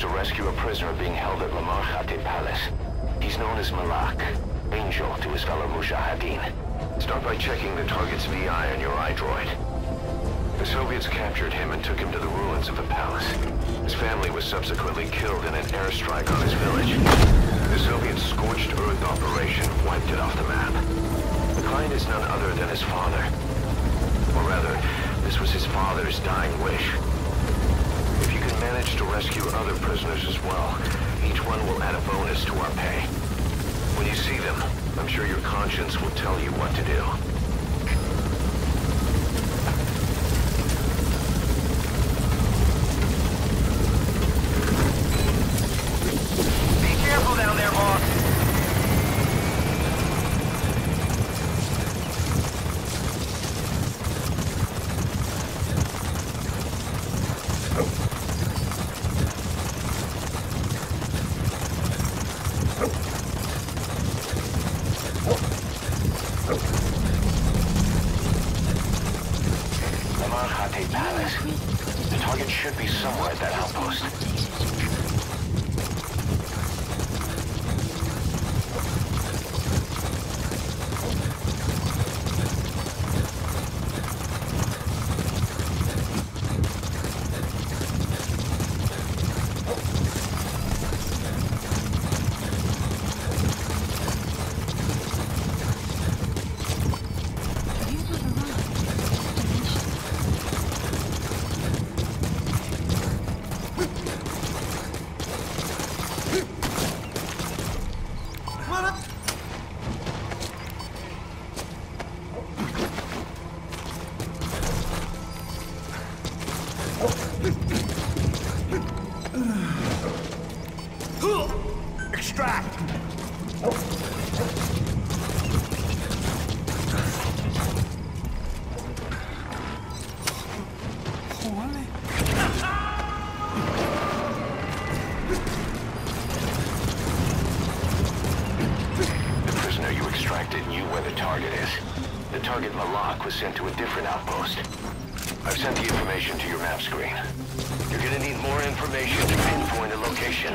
to rescue a prisoner being held at Lamar Khaate Palace. He's known as Malak, angel to his fellow Mujahideen. Start by checking the target's VI on your iDroid. The Soviets captured him and took him to the ruins of the palace. His family was subsequently killed in an airstrike on his village. The Soviet scorched earth operation wiped it off the map. The client is none other than his father. Or rather, this was his father's dying wish managed to rescue other prisoners as well. Each one will add a bonus to our pay. When you see them, I'm sure your conscience will tell you what to do. you where the target is. The target Malak was sent to a different outpost. I've sent the information to your map screen. You're gonna need more information to pinpoint the location.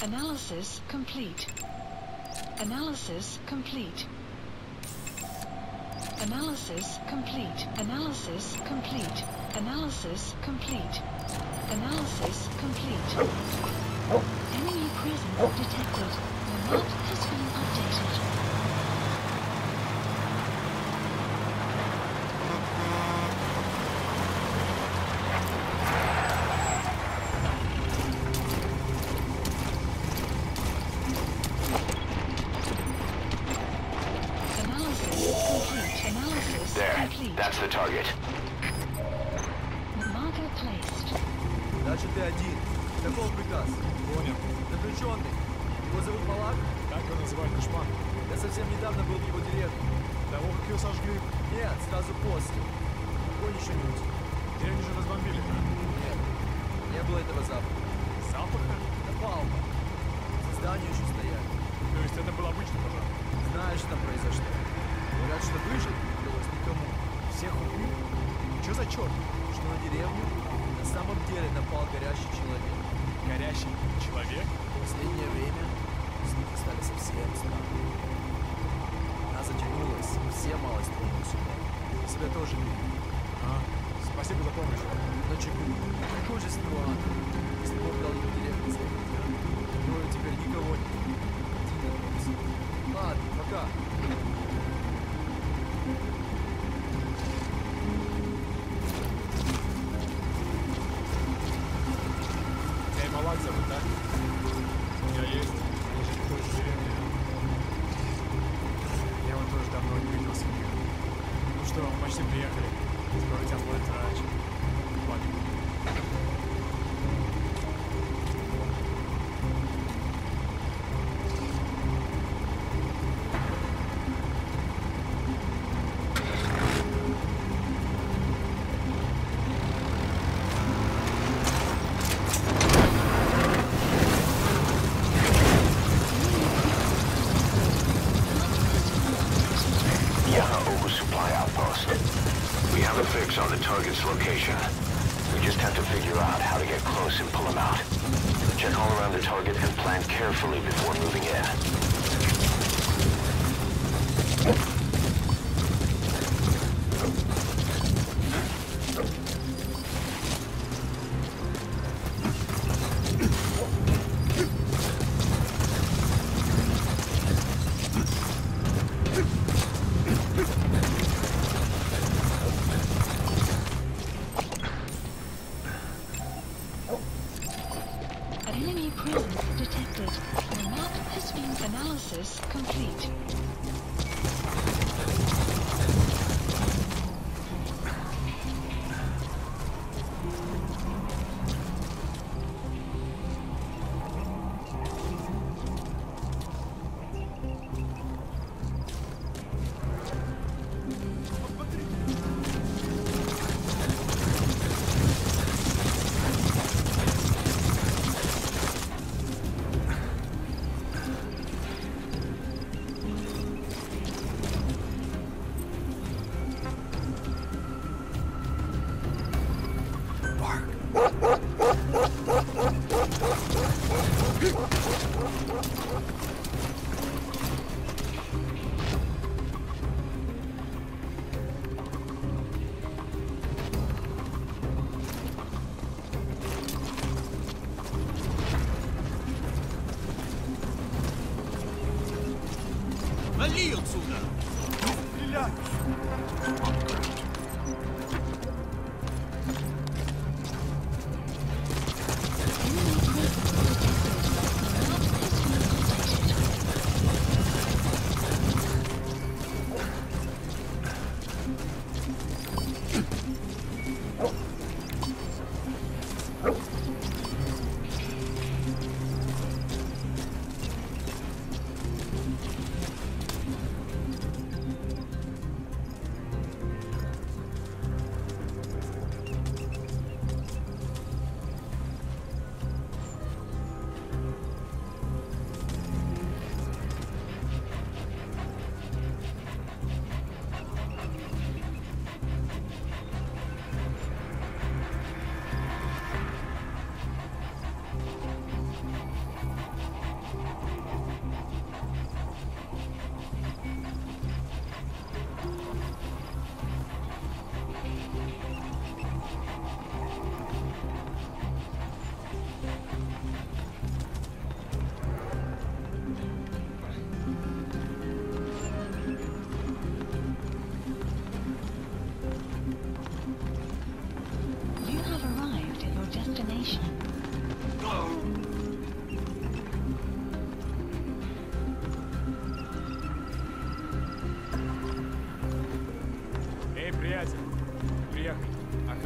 Analysis complete. Analysis complete. Analysis complete. Analysis complete. Analysis complete. Analysis complete. Enemy presence detected. The map has been updated. That's the target. Marker placed. Дальше ты один. Каков приказ? Понял. Заключенный. Его зовут Балак? Как его называют, Кашпан? Я совсем недавно был в его деревне. Того, как его сожгли? Нет, сразу после. Конь еще люди. Деревню же разбомбили, да? Нет, не было этого запаха. Запаха? Напалма. Здания еще стояли. То есть это был обычный пожар? Знаешь, что там произошло. Говорят, что выжил, всех убил? Что за черт? Что на деревню? На самом деле напал горящий человек. Горящий человек? В последнее время слухи стали совсем странными. Она затянулась, все малость полную сюда. И себя тоже видели. А, спасибо за помощь. Но чего? Какой же ситуация? Если бы он дал ему деревню Все, мы почти приехали. Скоро тебя будет раньше. Э, Ладно. and pull them out. Check all around the target and plan carefully before moving in.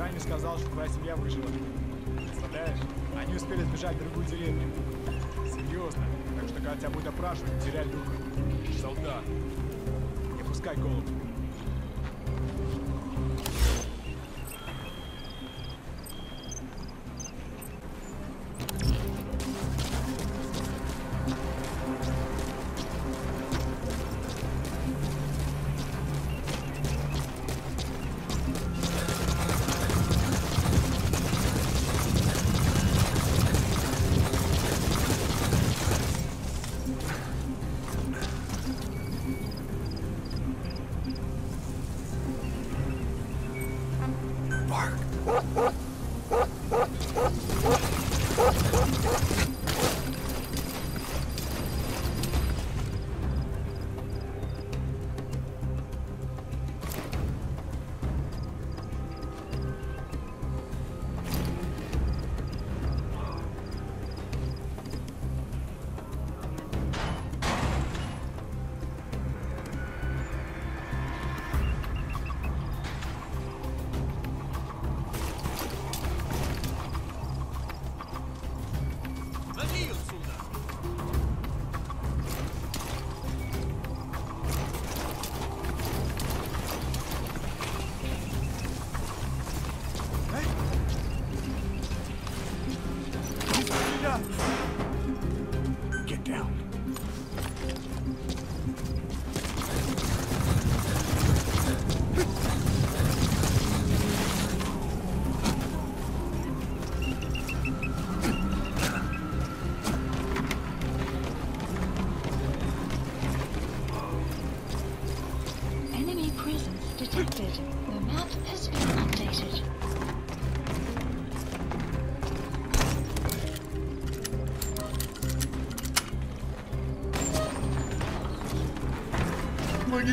Рами сказал, что твоя семья выжила. Представляешь? Они успели сбежать в другую деревню. Серьезно. Так что, когда тебя будут опрашивать, теряй дух. Солдат. Не пускай голову.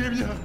Помоги мне!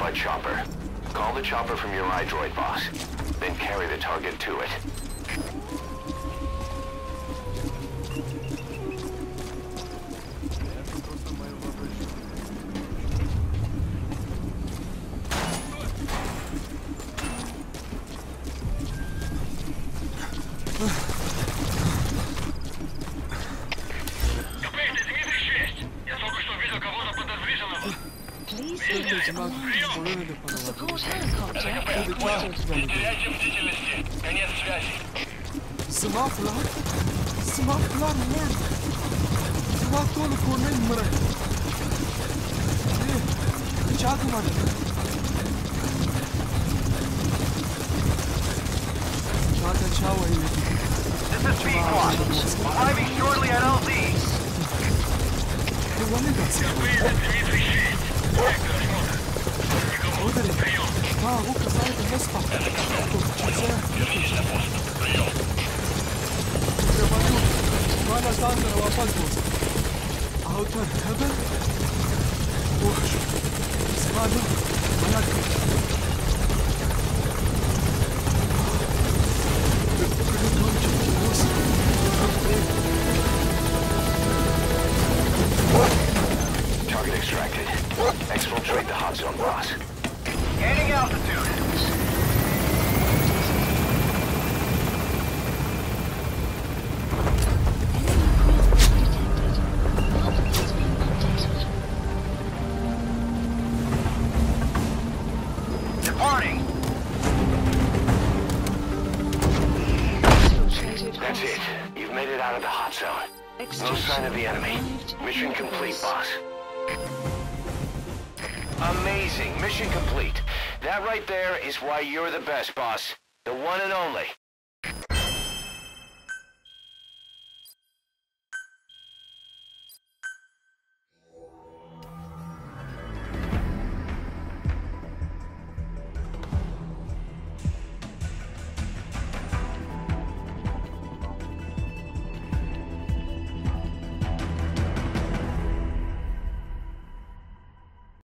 by chopper. Call the chopper from your iDroid box, then carry the target to it. Не теряйте бдительности. Конец связи. Смах лар. Смах лар нет. Смахтон конен мрак. Çakma. Çaka çava ile. This is V1. Arriving shortly at LZ. Kullanın da. Выезд 36. Прием. あ動かされてますか Моя станция воспользоваться. Out of heaven. Ух, смотри, она We've made it out of the hot zone. No sign of the enemy. Mission complete, boss. Amazing. Mission complete. That right there is why you're the best, boss. The one and only.